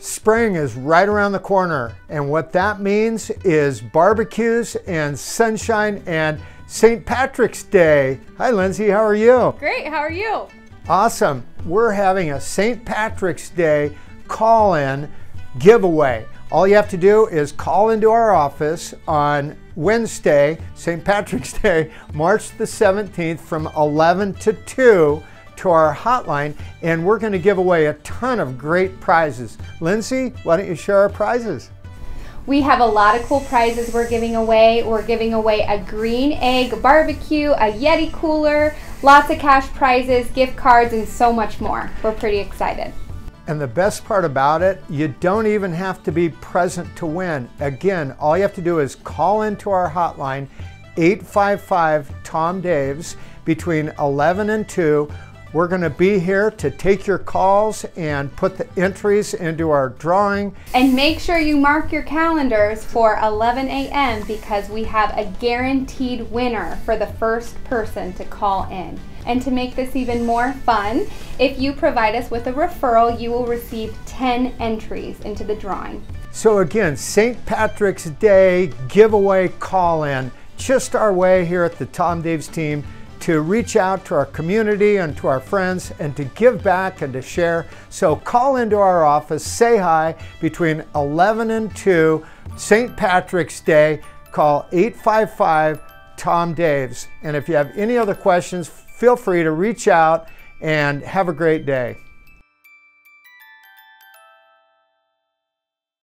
Spring is right around the corner, and what that means is barbecues and sunshine and St. Patrick's Day. Hi, Lindsay, how are you? Great, how are you? Awesome. We're having a St. Patrick's Day call in giveaway. All you have to do is call into our office on Wednesday, St. Patrick's Day, March the 17th from 11 to 2 to our hotline and we're going to give away a ton of great prizes. Lindsay, why don't you share our prizes? We have a lot of cool prizes we're giving away. We're giving away a green egg barbecue, a Yeti cooler, lots of cash prizes, gift cards, and so much more. We're pretty excited. And the best part about it, you don't even have to be present to win. Again, all you have to do is call into our hotline, 855 Tom Daves, between 11 and 2 we're going to be here to take your calls and put the entries into our drawing. And make sure you mark your calendars for 11 a.m. because we have a guaranteed winner for the first person to call in. And to make this even more fun, if you provide us with a referral, you will receive 10 entries into the drawing. So again, St. Patrick's Day giveaway call in, just our way here at the Tom Daves team to reach out to our community and to our friends and to give back and to share. So call into our office, say hi between 11 and 2, St. Patrick's Day. Call 855 Tom Daves. And if you have any other questions, feel free to reach out and have a great day.